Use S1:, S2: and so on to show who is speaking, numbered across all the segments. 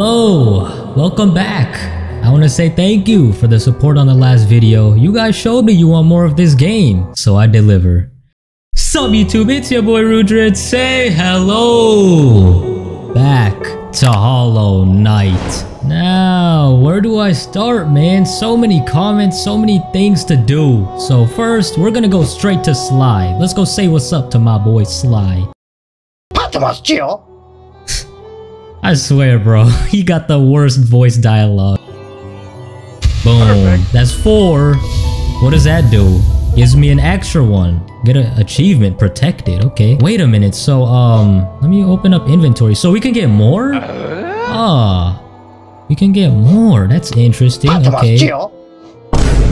S1: Hello, welcome back. I want to say thank you for the support on the last video. You guys showed me you want more of this game, so I deliver. Sup YouTube, it's your boy Rudra. Say hello. Back to Hollow Knight. Now, where do I start, man? So many comments, so many things to do. So first, we're gonna go straight to Sly. Let's go say what's up to my boy Sly. I swear, bro, he got the worst voice dialogue. Boom.
S2: Perfect.
S1: That's four. What does that do? Gives me an extra one. Get an achievement protected. Okay. Wait a minute. So, um, let me open up inventory. So we can get more? Ah. We can get more. That's interesting. Okay.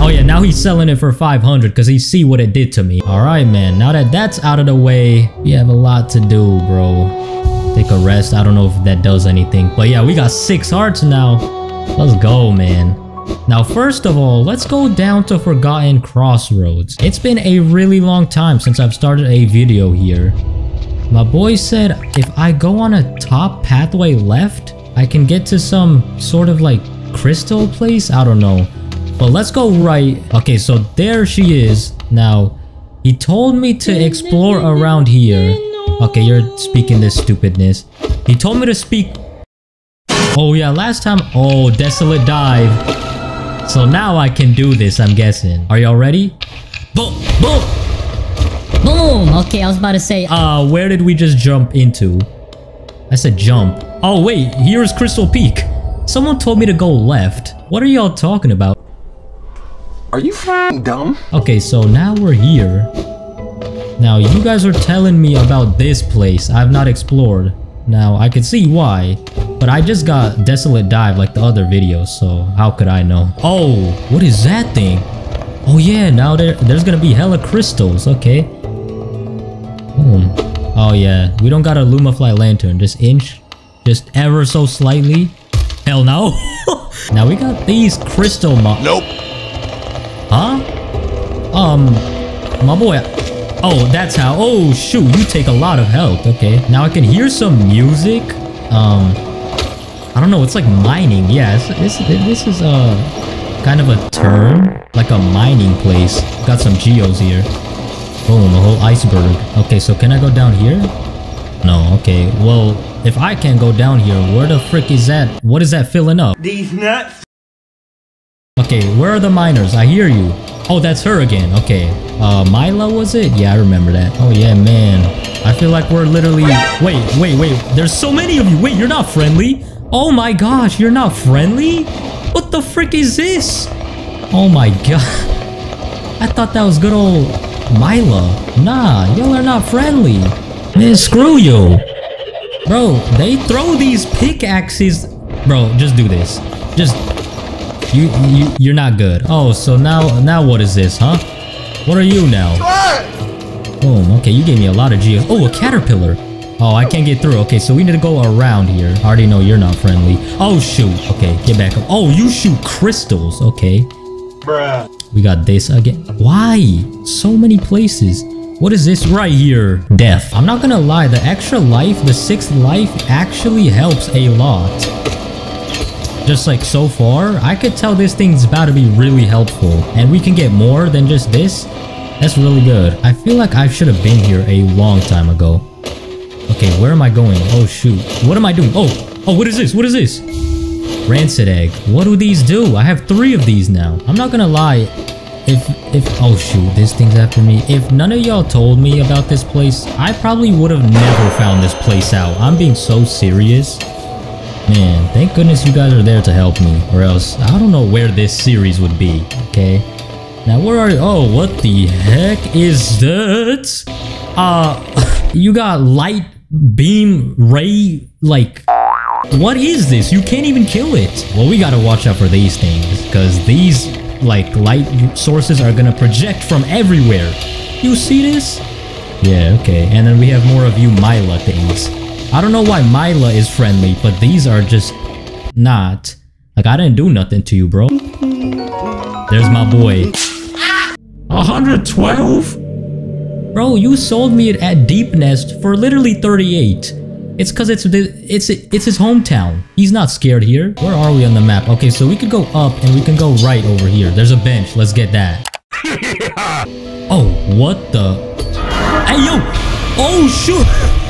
S1: Oh yeah, now he's selling it for 500 because he see what it did to me. Alright, man. Now that that's out of the way, we have a lot to do, bro. Take a rest. I don't know if that does anything. But yeah, we got six hearts now. Let's go, man. Now, first of all, let's go down to Forgotten Crossroads. It's been a really long time since I've started a video here. My boy said if I go on a top pathway left, I can get to some sort of like crystal place? I don't know. But let's go right. Okay, so there she is. Now, he told me to explore around here. Okay, you're speaking this stupidness. He told me to speak... Oh yeah, last time... Oh, Desolate Dive. So now I can do this, I'm guessing. Are y'all ready? Boom! Boom!
S3: Boom! Okay, I was about to say,
S1: Uh, where did we just jump into? I said jump. Oh wait, here's Crystal Peak. Someone told me to go left. What are y'all talking about?
S2: Are you dumb?
S1: Okay, so now we're here. Now you guys are telling me about this place I've not explored. Now I can see why, but I just got Desolate Dive like the other videos, so how could I know? Oh, what is that thing? Oh yeah, now there there's gonna be hella crystals, okay. Boom. Oh yeah, we don't got a Lumafly lantern, just inch, just ever so slightly. Hell no. now we got these crystal mo-
S2: Nope.
S1: Huh? Um, my boy. Oh, that's how. Oh, shoot. You take a lot of health. Okay. Now I can hear some music. Um, I don't know. It's like mining. Yeah, it's, it's, this is a kind of a turn. Like a mining place. Got some geos here. Boom, a whole iceberg. Okay, so can I go down here? No, okay. Well, if I can't go down here, where the frick is that? What is that filling up?
S4: These nuts.
S1: Okay, where are the miners? I hear you. Oh, that's her again. Okay. Uh, Myla was it? Yeah, I remember that. Oh, yeah, man. I feel like we're literally... Wait, wait, wait. There's so many of you. Wait, you're not friendly? Oh my gosh, you're not friendly? What the frick is this? Oh my god. I thought that was good old Myla. Nah, y'all are not friendly. Man, screw you. Bro, they throw these pickaxes... Bro, just do this. Just you, you, you're not good. Oh, so now, now what is this, huh? What are you now? Boom. Okay, you gave me a lot of geos. Oh, a caterpillar. Oh, I can't get through. Okay, so we need to go around here. I already know you're not friendly. Oh, shoot. Okay, get back up. Oh, you shoot crystals. Okay.
S4: Bruh.
S1: We got this again. Why? So many places. What is this right here? Death. I'm not gonna lie, the extra life, the sixth life actually helps a lot. Just like so far, I could tell this thing's about to be really helpful. And we can get more than just this. That's really good. I feel like I should have been here a long time ago. Okay, where am I going? Oh shoot. What am I doing? Oh, oh, what is this? What is this? Rancid egg. What do these do? I have three of these now. I'm not gonna lie. If, if, oh shoot, this thing's after me. If none of y'all told me about this place, I probably would have never found this place out. I'm being so serious. Man, thank goodness you guys are there to help me, or else I don't know where this series would be, okay? Now, where are you? Oh, what the heck is that? Uh, you got light beam ray, like, what is this? You can't even kill it. Well, we gotta watch out for these things, because these, like, light sources are gonna project from everywhere. You see this? Yeah, okay. And then we have more of you Myla things. I don't know why Myla is friendly, but these are just not. Like, I didn't do nothing to you, bro. There's my boy.
S4: 112?
S1: Bro, you sold me it at Deep Nest for literally 38. It's cause it's the it's it's his hometown. He's not scared here. Where are we on the map? Okay, so we could go up and we can go right over here. There's a bench. Let's get that. oh, what the? Hey yo! Oh shoot!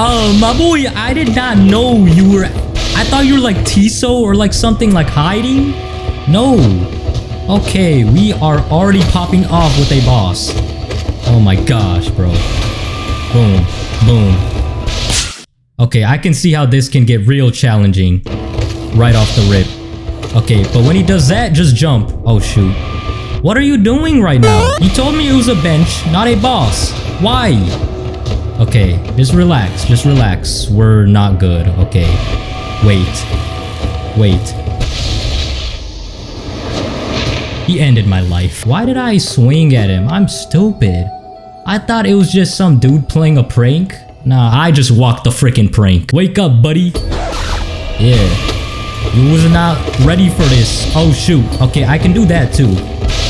S1: Uh my boy, I did not know you were. I thought you were like Tiso or like something like hiding. No. Okay, we are already popping off with a boss. Oh my gosh, bro. Boom, boom. Okay, I can see how this can get real challenging right off the rip. Okay, but when he does that, just jump. Oh shoot. What are you doing right now? You told me it was a bench, not a boss. Why? Okay, just relax, just relax. We're not good, okay. Wait. Wait. He ended my life. Why did I swing at him? I'm stupid. I thought it was just some dude playing a prank. Nah, I just walked the freaking prank. Wake up, buddy. Yeah. You was not ready for this. Oh, shoot. Okay, I can do that too.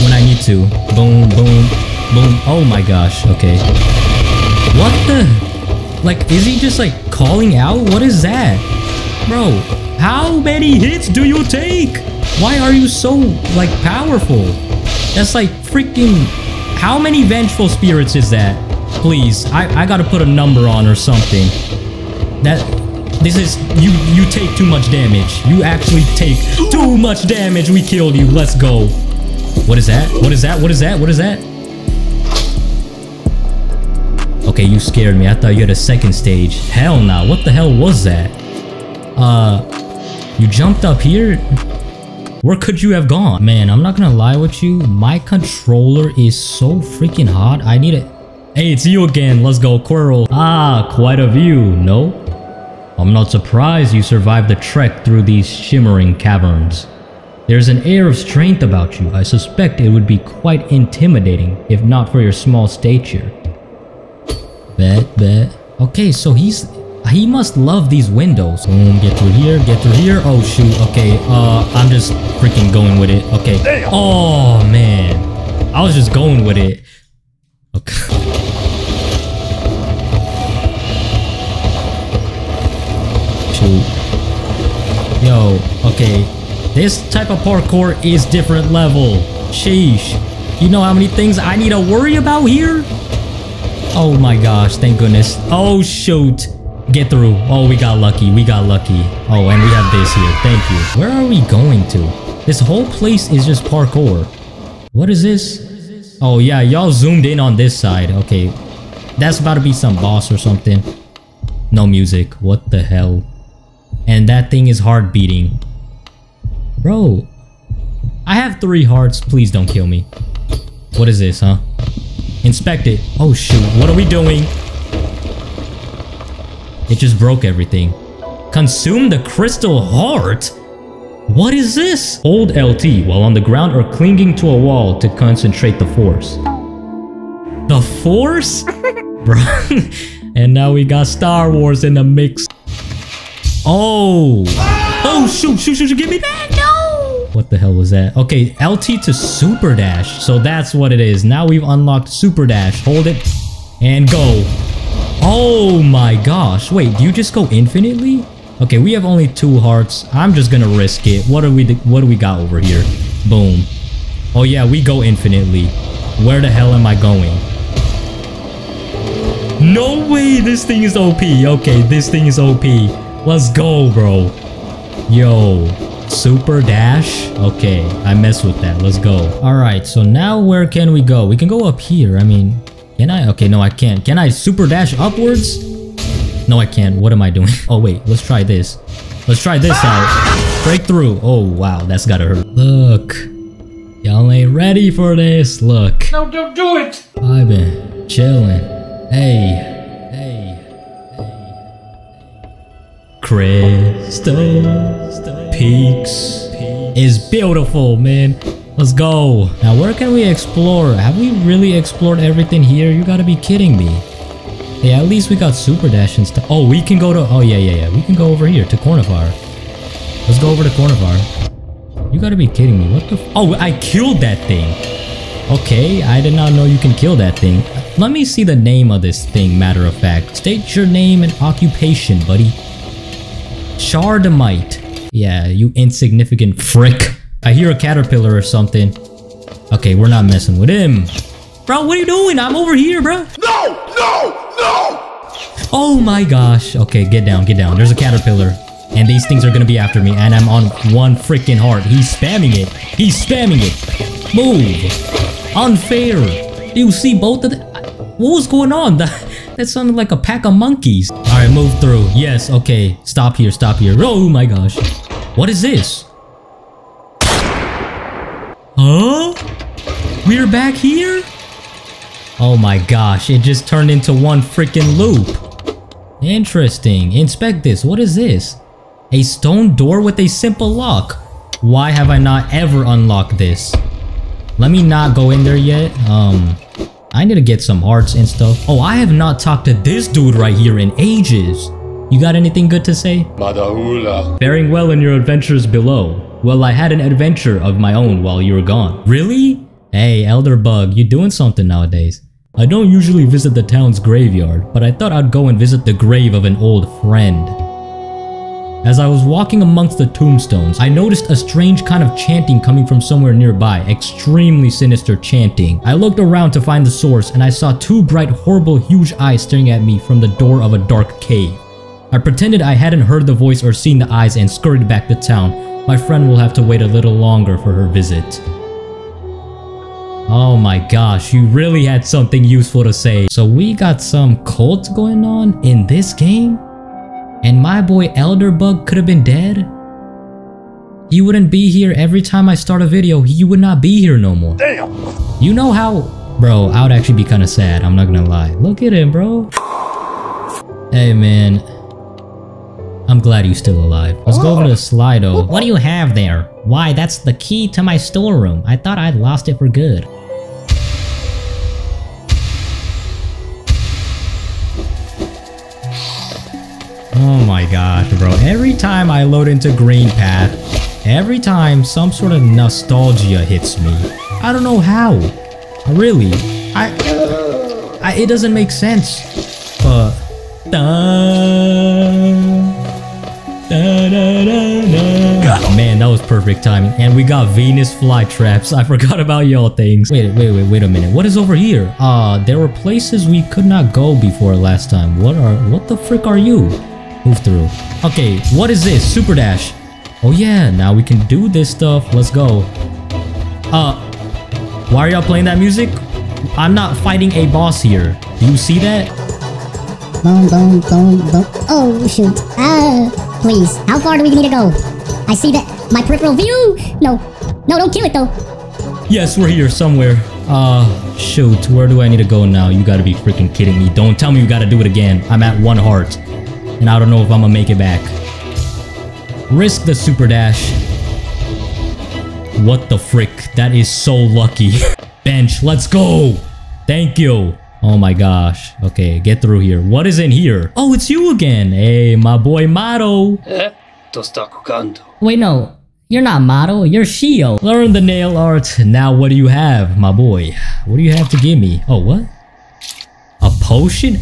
S1: When I need to. Boom, boom, boom. Oh my gosh. Okay. What the? Like, is he just like calling out? What is that? Bro, how many hits do you take? Why are you so, like, powerful? That's like freaking... How many vengeful spirits is that? Please, I, I gotta put a number on or something. That... This is... You, you take too much damage. You actually take too much damage. We killed you. Let's go. What is that? What is that? What is that? What is that? Okay, you scared me. I thought you had a second stage. Hell nah. What the hell was that? Uh... You jumped up here? Where could you have gone? Man, I'm not gonna lie with you. My controller is so freaking hot. I need it. Hey, it's you again. Let's go, Quirrell. Ah, quite a view, no? I'm not surprised you survived the trek through these shimmering caverns. There's an air of strength about you. I suspect it would be quite intimidating if not for your small stature. Bet, bet. Okay, so he's he must love these windows. Boom, get through here, get through here. Oh, shoot. Okay, uh, I'm just freaking going with it. Okay. Oh, man. I was just going with it. Okay. Shoot. Yo, okay. This type of parkour is different level. Sheesh. You know how many things I need to worry about here? Oh my gosh, thank goodness. Oh, shoot. Get through. Oh, we got lucky. We got lucky. Oh, and we have this here. Thank you. Where are we going to? This whole place is just parkour. What is this? Oh, yeah. Y'all zoomed in on this side. Okay. That's about to be some boss or something. No music. What the hell? And that thing is heart beating. Bro. I have three hearts. Please don't kill me. What is this, huh? Inspect it. Oh, shoot. What are we doing? It just broke everything. Consume the crystal heart? What is this? Hold LT while on the ground or clinging to a wall to concentrate the force. The force? Bro. and now we got Star Wars in the mix. Oh. Oh, shoot, shoot, shoot, shoot, give me that. No. The hell was that? Okay, LT to super dash. So that's what it is. Now we've unlocked super dash. Hold it and go. Oh my gosh. Wait, do you just go infinitely? Okay, we have only two hearts. I'm just gonna risk it. What are we what do we got over here? Boom. Oh yeah, we go infinitely. Where the hell am I going? No way this thing is OP. Okay, this thing is OP. Let's go, bro. Yo, super dash. Okay, I mess with that. Let's go. All right, so now where can we go? We can go up here. I mean, can I? Okay, no, I can't. Can I super dash upwards? No, I can't. What am I doing? Oh, wait. Let's try this. Let's try this out. Breakthrough. Oh, wow. That's gotta hurt. Look. Y'all ain't ready for this. Look.
S2: No, don't do it!
S1: I've been chilling. Hey. Hey. Hey. Crystal Peaks is beautiful, man. Let's go. Now, where can we explore? Have we really explored everything here? You gotta be kidding me. Yeah, at least we got super dash and stuff. Oh, we can go to... Oh, yeah, yeah, yeah. We can go over here to Cornifer. Let's go over to Cornifer. You gotta be kidding me. What the... oh, I killed that thing. Okay, I did not know you can kill that thing. Let me see the name of this thing, matter of fact. State your name and occupation, buddy. Chardamite. Yeah, you insignificant frick. I hear a caterpillar or something. Okay, we're not messing with him. Bro, what are you doing? I'm over here, bro.
S2: No! No! No!
S1: Oh my gosh. Okay, get down, get down. There's a caterpillar. And these things are gonna be after me. And I'm on one freaking heart. He's spamming it. He's spamming it. Move. Unfair. Do you see both of them? What was going on? That, that sounded like a pack of monkeys. Alright, move through. Yes, okay. Stop here, stop here. Oh my gosh. What is this? Huh? We're back here? Oh my gosh, it just turned into one freaking loop. Interesting. Inspect this. What is this? A stone door with a simple lock. Why have I not ever unlocked this? Let me not go in there yet. Um, I need to get some hearts and stuff. Oh, I have not talked to this dude right here in ages. You got anything good to say?
S2: Madahula.
S1: Faring well in your adventures below. Well, I had an adventure of my own while you were gone. Really? Hey, Elder Bug, you doing something nowadays? I don't usually visit the town's graveyard, but I thought I'd go and visit the grave of an old friend. As I was walking amongst the tombstones, I noticed a strange kind of chanting coming from somewhere nearby, extremely sinister chanting. I looked around to find the source and I saw two bright, horrible, huge eyes staring at me from the door of a dark cave. I pretended I hadn't heard the voice or seen the eyes and scurried back to town. My friend will have to wait a little longer for her visit. Oh my gosh, you really had something useful to say. So we got some cult going on in this game? And my boy Elderbug could have been dead? He wouldn't be here every time I start a video. He would not be here no more.
S2: Damn!
S1: You know how... Bro, I would actually be kind of sad. I'm not gonna lie. Look at him, bro. Hey, man. I'm glad you're still alive. Let's go over to Slido. What do you have there? Why, that's the key to my storeroom. I thought I'd lost it for good. Oh my gosh, bro. Every time I load into Green Path, every time some sort of nostalgia hits me. I don't know how. Really. I, I it doesn't make sense. But. Man, that was perfect timing. And we got Venus flytraps. I forgot about y'all things. Wait, wait, wait, wait a minute. What is over here? Uh, there were places we could not go before last time. What are, what the frick are you? Move through. Okay, what is this? Super dash. Oh yeah, now we can do this stuff. Let's go. Uh, why are y'all playing that music? I'm not fighting a boss here. Do you see that?
S4: Boom, boom, boom, boom. Oh, shoot. Ah, please. How far do we need to go? I see that. My peripheral view. No. No, don't kill it, though.
S1: Yes, we're here somewhere. Uh, shoot. Where do I need to go now? You gotta be freaking kidding me. Don't tell me you gotta do it again. I'm at one heart. And I don't know if I'm gonna make it back. Risk the super dash. What the frick? That is so lucky. Bench, let's go! Thank you. Oh my gosh. Okay, get through here. What is in here? Oh, it's you again. Hey, my boy Mato.
S5: Eh? To sta cooking.
S3: Wait, no. You're not Mato, you're Sheo.
S1: Learn the nail art. Now what do you have, my boy? What do you have to give me? Oh, what? A potion?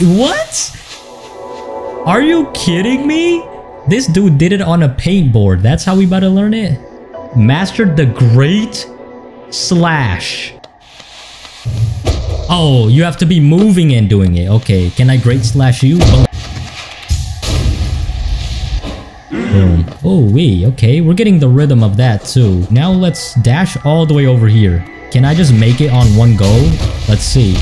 S1: What? Are you kidding me? This dude did it on a paintboard. That's how we about to learn it? Mastered the Great Slash. Oh, you have to be moving and doing it. Okay, can I Great Slash you? Boom. Boom. Oh, wee. Okay, we're getting the rhythm of that too. Now let's dash all the way over here. Can I just make it on one go? Let's see.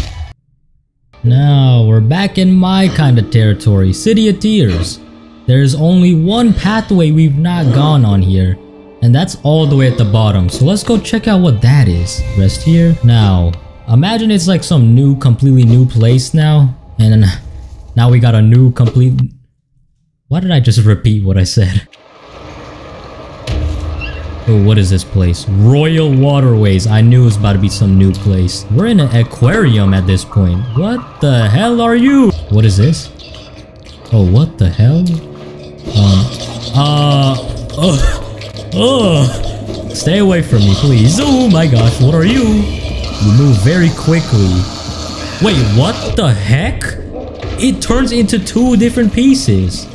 S1: Now, we're back in my kind of territory, City of Tears. There's only one pathway we've not gone on here, and that's all the way at the bottom. So let's go check out what that is. Rest here. Now, imagine it's like some new, completely new place now, and now we got a new, complete... Why did I just repeat what I said? Oh, what is this place? Royal Waterways. I knew it was about to be some new place. We're in an aquarium at this point. What the hell are you? What is this? Oh, what the hell? Um, uh, oh, oh. Stay away from me, please. Oh my gosh, what are you? You move very quickly. Wait, what the heck? It turns into two different pieces.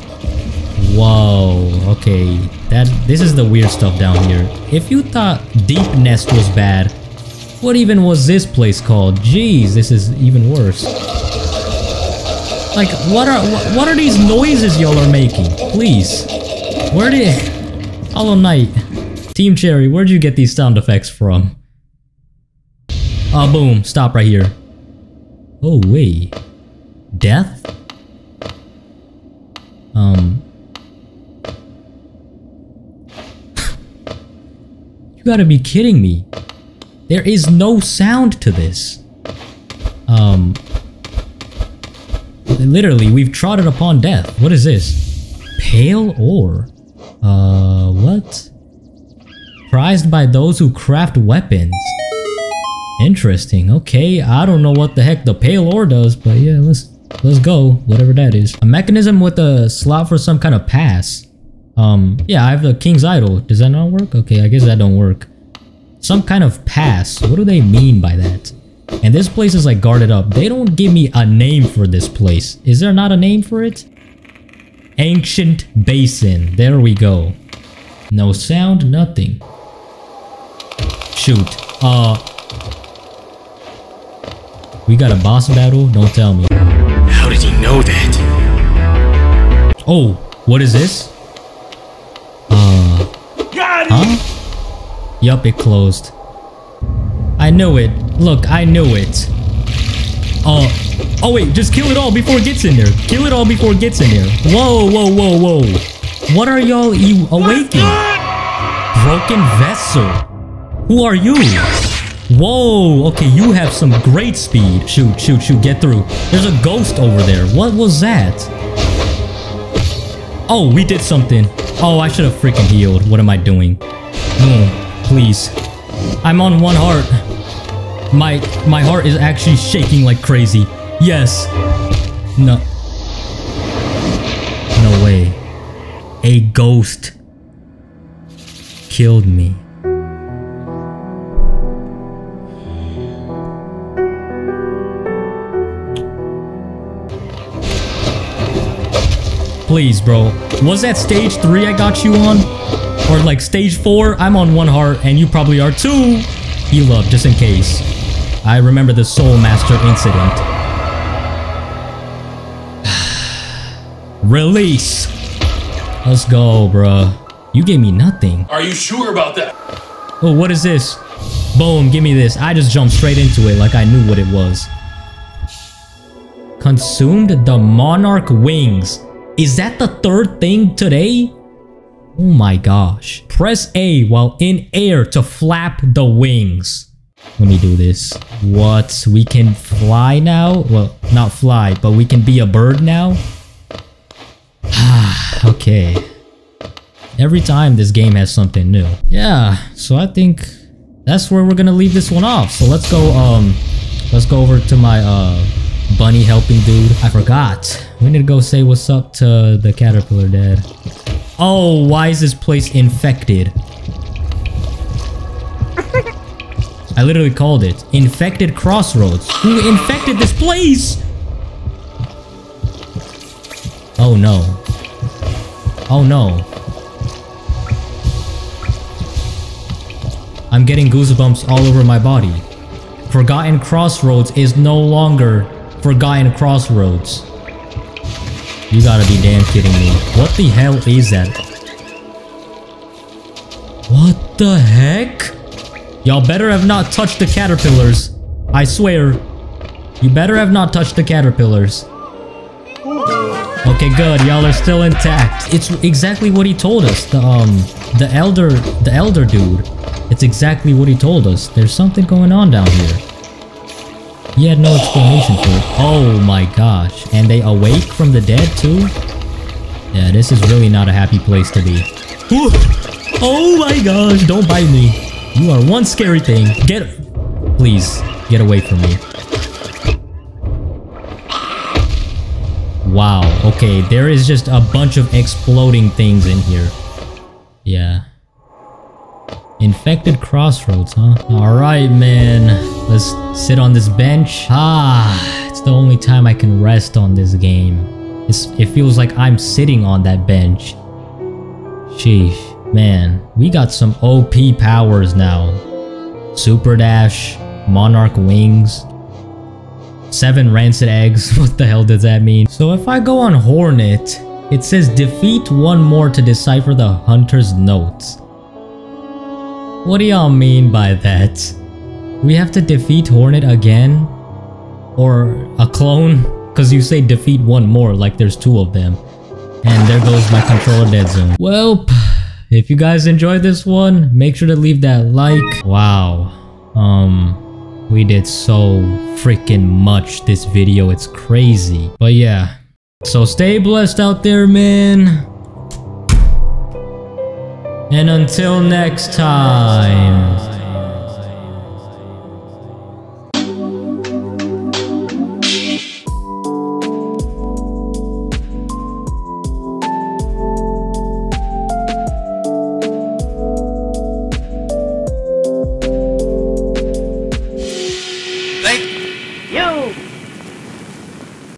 S1: Whoa, okay. That this is the weird stuff down here. If you thought Deep Nest was bad, what even was this place called? Jeez, this is even worse. Like, what are wh- what are these noises y'all are making? Please, where did Hollow Knight, Team Cherry? Where'd you get these sound effects from? Ah, boom! Stop right here. Oh wait, death? Um. you gotta be kidding me. There is no sound to this. Um. Literally, we've trodden upon death. What is this? Pale ore? Uh, what? Prized by those who craft weapons. Interesting. Okay, I don't know what the heck the pale ore does, but yeah, let's let's go. Whatever that is. A mechanism with a slot for some kind of pass. Um, yeah, I have the King's Idol. Does that not work? Okay, I guess that don't work. Some kind of pass. What do they mean by that? And this place is like guarded up. They don't give me a name for this place. Is there not a name for it? Ancient Basin. There we go. No sound, nothing. Shoot. Uh. We got a boss battle? Don't tell me.
S2: How did he know that?
S1: Oh, what is this? Yup, it closed. I knew it. Look, I knew it. Uh. Oh wait, just kill it all before it gets in there. Kill it all before it gets in there. Whoa, whoa, whoa, whoa. What are y'all you awaking? Broken vessel. Who are you? Whoa, okay, you have some great speed. Shoot, shoot, shoot, get through. There's a ghost over there. What was that? Oh, we did something. Oh, I should have freaking healed. What am I doing? No, please. I'm on one heart. My my heart is actually shaking like crazy. Yes. No. No way. A ghost killed me. Please, bro. Was that stage 3 I got you on? Or like stage 4? I'm on one heart and you probably are too. Heal up just in case. I remember the Soul Master incident. Release! Let's go, bruh. You gave me nothing.
S2: Are you sure about that?
S1: Oh, what is this? Boom, give me this. I just jumped straight into it like I knew what it was. Consumed the Monarch Wings. Is that the third thing today? Oh my gosh. Press A while in air to flap the wings. Let me do this. What? We can fly now? Well, not fly, but we can be a bird now? okay. Every time this game has something new. Yeah, so I think that's where we're gonna leave this one off. So let's go, um, let's go over to my, uh, bunny helping dude. I forgot. We need to go say what's up to the caterpillar dad. Oh, why is this place infected? I literally called it. Infected Crossroads. Who infected this place? Oh no. Oh no. I'm getting goosebumps all over my body. Forgotten Crossroads is no longer Forgotten Crossroads. You gotta be damn kidding me. What the hell is that? What the heck? Y'all better have not touched the caterpillars. I swear. You better have not touched the caterpillars. Okay, good. Y'all are still intact. It's exactly what he told us. The um, the elder, the elder dude. It's exactly what he told us. There's something going on down here. He had no explanation for it. Oh my gosh. And they awake from the dead too? Yeah, this is really not a happy place to be. Ooh. Oh my gosh, don't bite me. You are one scary thing. Get... Please, get away from me. Wow, okay, there is just a bunch of exploding things in here. Yeah. Infected crossroads, huh? Alright, man. Let's sit on this bench. Ah, it's the only time I can rest on this game. It's, it feels like I'm sitting on that bench. Sheesh. Man, we got some OP powers now. Super Dash, Monarch Wings, 7 Rancid Eggs. What the hell does that mean? So if I go on Hornet, it says defeat one more to decipher the Hunter's notes. What do y'all mean by that? We have to defeat Hornet again? Or a clone? Cause you say defeat one more like there's two of them. And there goes my controller dead zone. Well, if you guys enjoyed this one, make sure to leave that like. Wow. Um, we did so freaking much this video. It's crazy. But yeah. So stay blessed out there, man. And until next time.